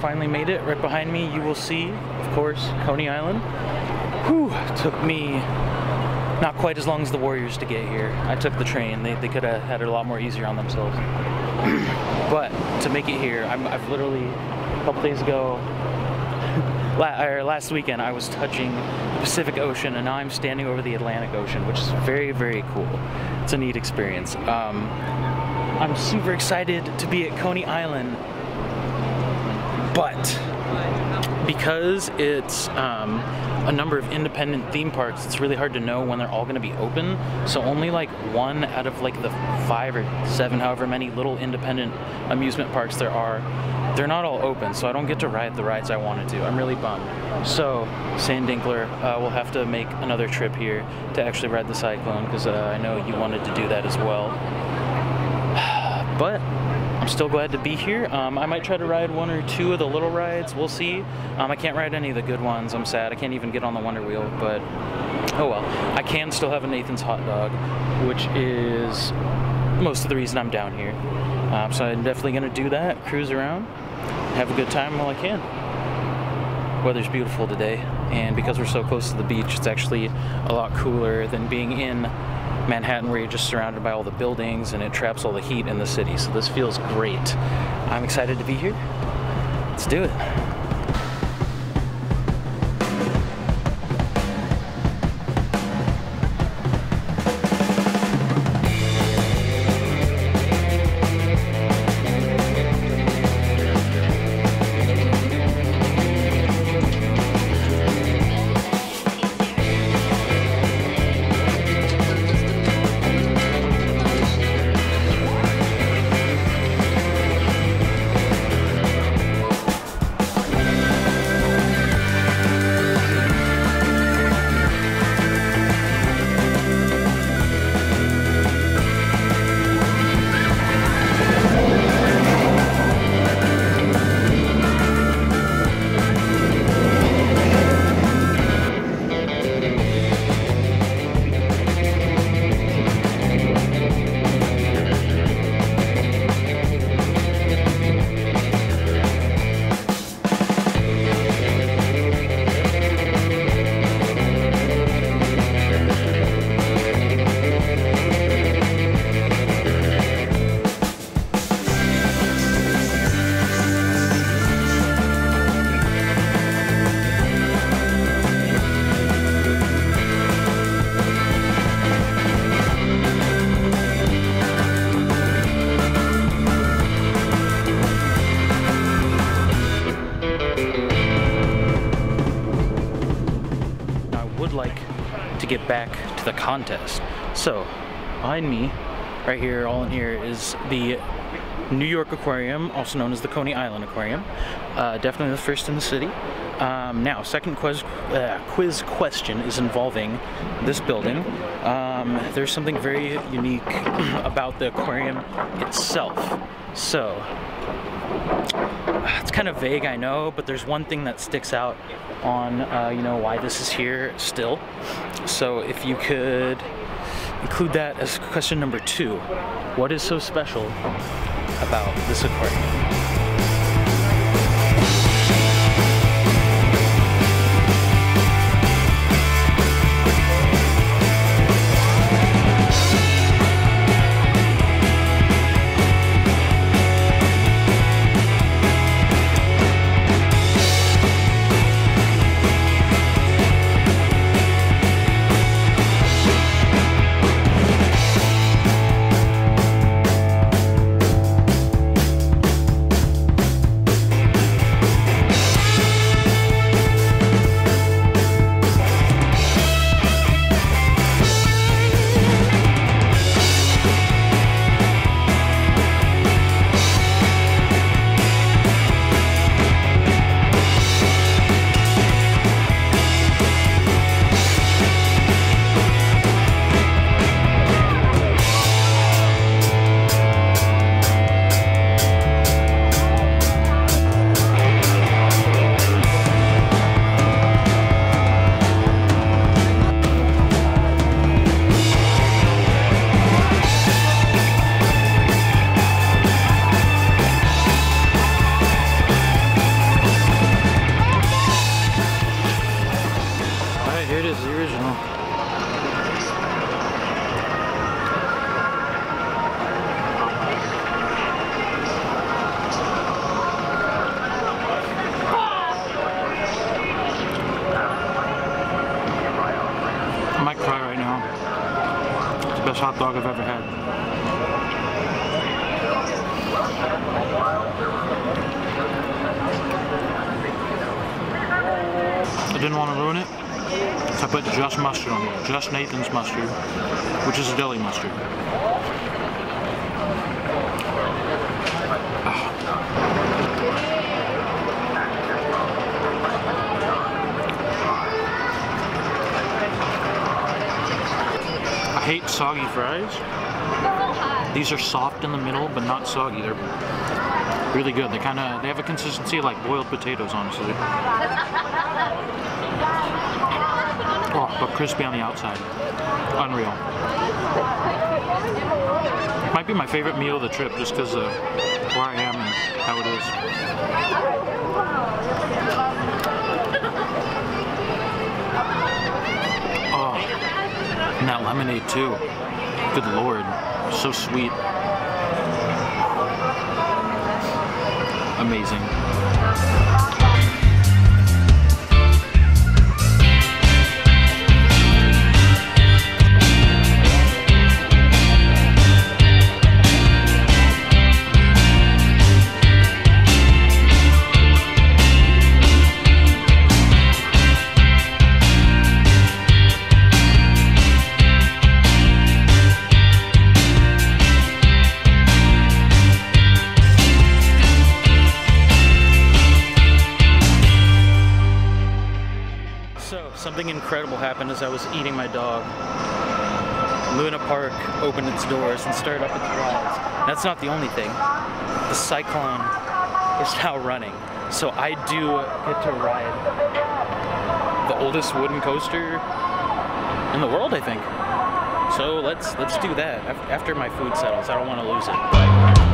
finally made it. Right behind me, you will see, of course, Coney Island. Whew, took me not quite as long as the Warriors to get here. I took the train. They, they could have had it a lot more easier on themselves. but to make it here, I'm, I've literally, a couple days ago, or last weekend, I was touching the Pacific Ocean, and now I'm standing over the Atlantic Ocean, which is very, very cool. It's a neat experience. Um, I'm super excited to be at Coney Island, but because it's um, a number of independent theme parks, it's really hard to know when they're all going to be open. So only like one out of like the five or seven, however many little independent amusement parks there are, they're not all open. So I don't get to ride the rides I wanted to. I'm really bummed. So Sand Dinkler uh, will have to make another trip here to actually ride the Cyclone because uh, I know you wanted to do that as well. Still glad to be here. Um, I might try to ride one or two of the little rides. We'll see. Um, I can't ride any of the good ones. I'm sad. I can't even get on the Wonder Wheel, but oh well. I can still have a Nathan's hot dog, which is most of the reason I'm down here. Um, so I'm definitely going to do that, cruise around, have a good time while I can. Weather's beautiful today, and because we're so close to the beach, it's actually a lot cooler than being in Manhattan where you're just surrounded by all the buildings and it traps all the heat in the city. So this feels great. I'm excited to be here. Let's do it. Contest. So, behind me, right here, all in here, is the New York Aquarium, also known as the Coney Island Aquarium. Uh, definitely the first in the city. Um, now, second quiz, uh, quiz question is involving this building. Um, there's something very unique about the aquarium itself. So, it's kind of vague, I know, but there's one thing that sticks out on, uh, you know, why this is here still. So if you could include that as question number two, what is so special about this aquarium? Dog I've ever had. I didn't want to ruin it, so I put just mustard on it, just Nathan's mustard, which is a deli mustard. Hate soggy fries. These are soft in the middle, but not soggy. They're really good. They kind of they have a consistency like boiled potatoes, honestly. Oh, but crispy on the outside. Unreal. Might be my favorite meal of the trip, just because of where I am and how it is. Oh, and that lemonade too. Good lord, so sweet. Amazing. I was eating my dog. Luna Park opened its doors and started up its rides. That's not the only thing. The Cyclone is now running. So I do get to ride the oldest wooden coaster in the world, I think. So let's let's do that after my food settles. I don't want to lose it.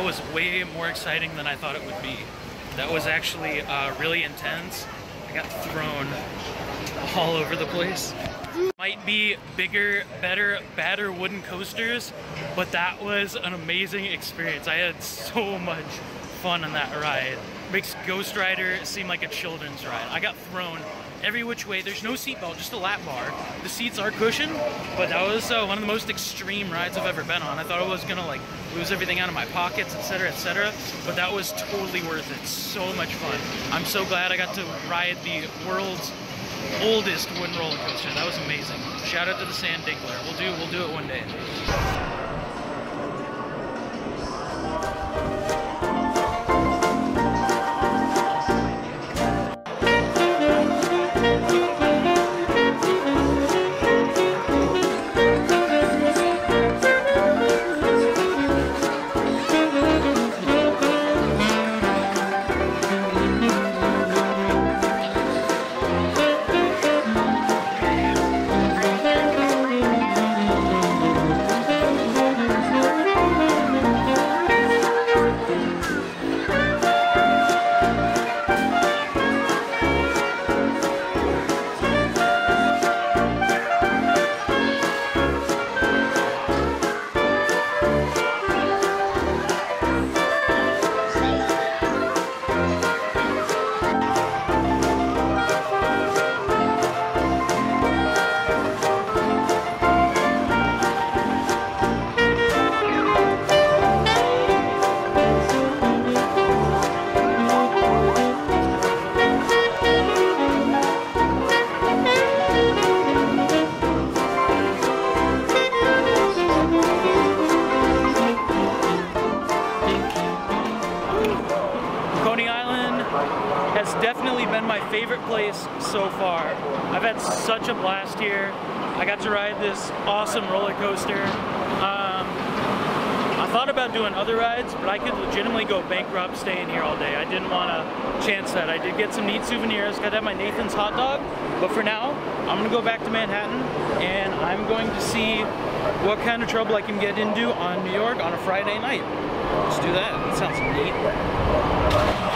That was way more exciting than I thought it would be. That was actually uh, really intense. I got thrown all over the place. Might be bigger, better, badder wooden coasters, but that was an amazing experience. I had so much fun on that ride. Makes Ghost Rider seem like a children's ride. I got thrown every which way. There's no seatbelt, just a lap bar. The seats are cushioned, but that was uh, one of the most extreme rides I've ever been on. I thought I was gonna like lose everything out of my pockets, etc., etc. But that was totally worth it. So much fun. I'm so glad I got to ride the world's oldest wooden roller coaster. That was amazing. Shout out to the Sand Dinkler. We'll do we'll do it one day. Place so far. I've had such a blast here. I got to ride this awesome roller coaster. Um, I thought about doing other rides, but I could legitimately go bankrupt staying here all day. I didn't want to chance that. I did get some neat souvenirs. Got to have my Nathan's hot dog. But for now, I'm going to go back to Manhattan and I'm going to see what kind of trouble I can get into on New York on a Friday night. Let's do that. That sounds